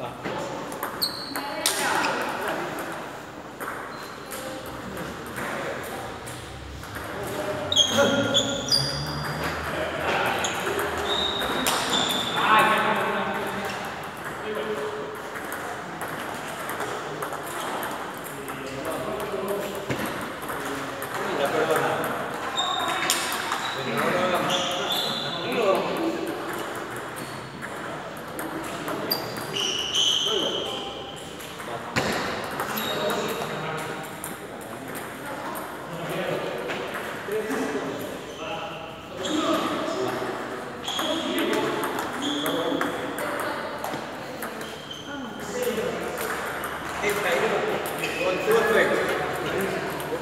まあ Con efecto.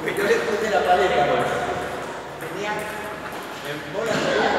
Porque yo le puse la paleta, ¿no? Tenía en bola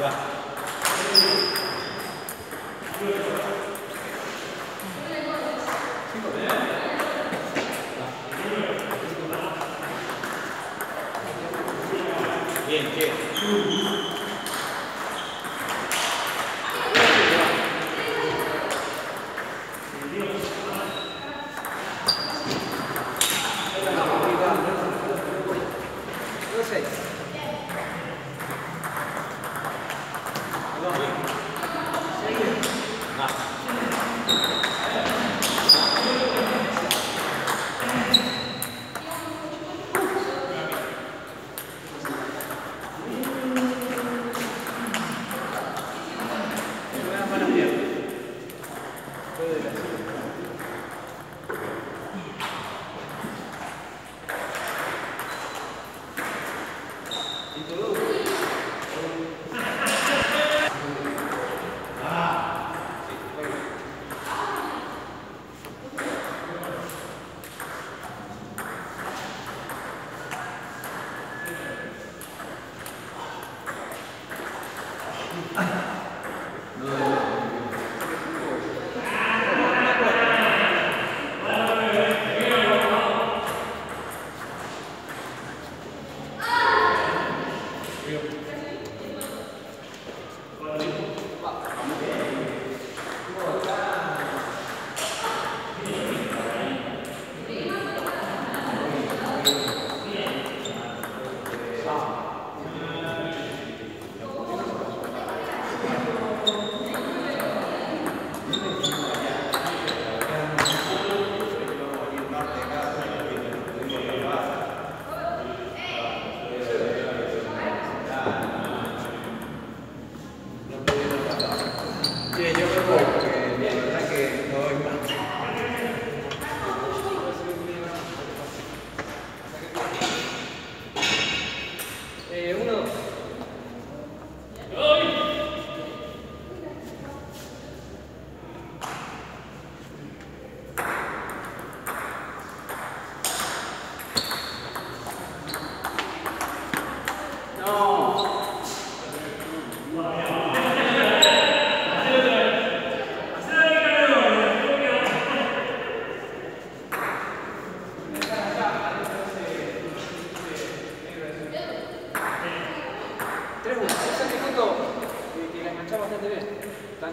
Yeah. Buenos días.